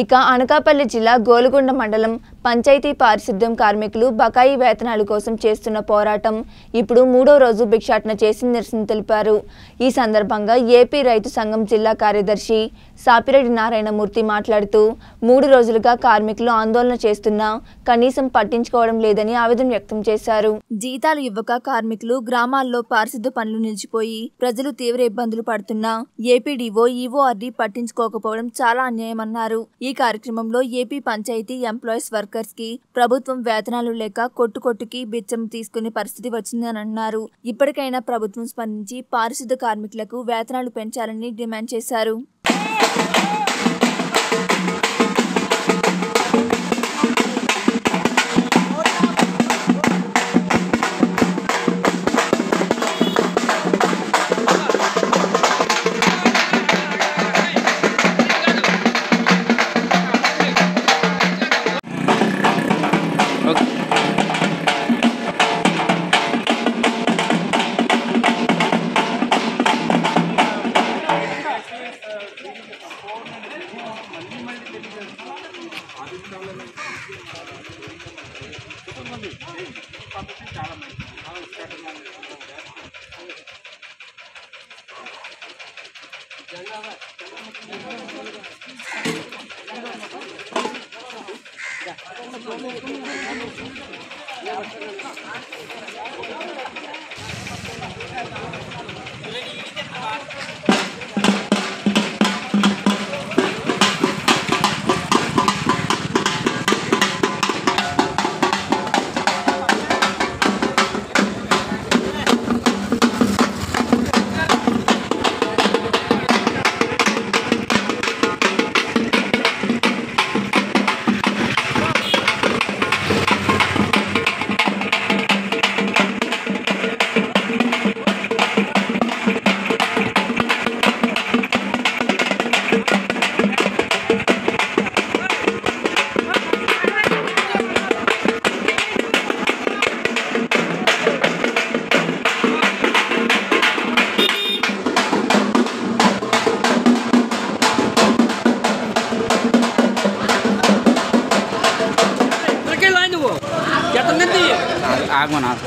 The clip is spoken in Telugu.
ఇక అనకాపల్లి జిల్లా గోలుగుండ మండలం పంచాయతీ పారిశుద్ధ్యం కార్మికులు బకాయి వేతనాల కోసం చేస్తున్న పోరాటం ఇప్పుడు మూడో రోజు భిక్షాటన చేసి నిరసన తెలిపారు. ఈ సందర్భంగా ఏపీ రైతు సంఘం జిల్లా కార్యదర్శి సాపిరెడ్డి నారాయణమూర్తి మాట్లాడుతూ మూడు రోజులుగా కార్మికులు ఆందోళన చేస్తున్నా కనీసం పట్టించుకోవడం లేదని ఆవేదన వ్యక్తం చేశారు. జీతాలు ఇవ్వక కార్మికులు గ్రామాల్లో పారిశుద్ధ పనులు నిలిచిపోయి ప్రజలు తీవ్ర ఇబ్బందులు పడుతున్నా ఏపీడీఓ ఈఓఆర్డీ పట్టించుకోకపోవడం చాలా అన్యాయమన్నారు. ఈ కార్యక్రమంలో ఏపీ పంచాయతీ ఎంప్లాయీస్ వర్కర్స్కి ప్రభుత్వం వేతనాలు లేక కొట్టు కొట్టుకి బిచ్చం తీసుకునే పరిస్థితి వచ్చిందని అన్నారు. ఇప్పటికైనా ప్రభుత్వం స్పందించి పారిశుద్ధ కార్మికులకు వేతనాలు పెంచాలని డిమాండ్ చేశారు. ఎక్కడికి వెళ్ళా నువ్వు ఎక్కడి आगमन आगमन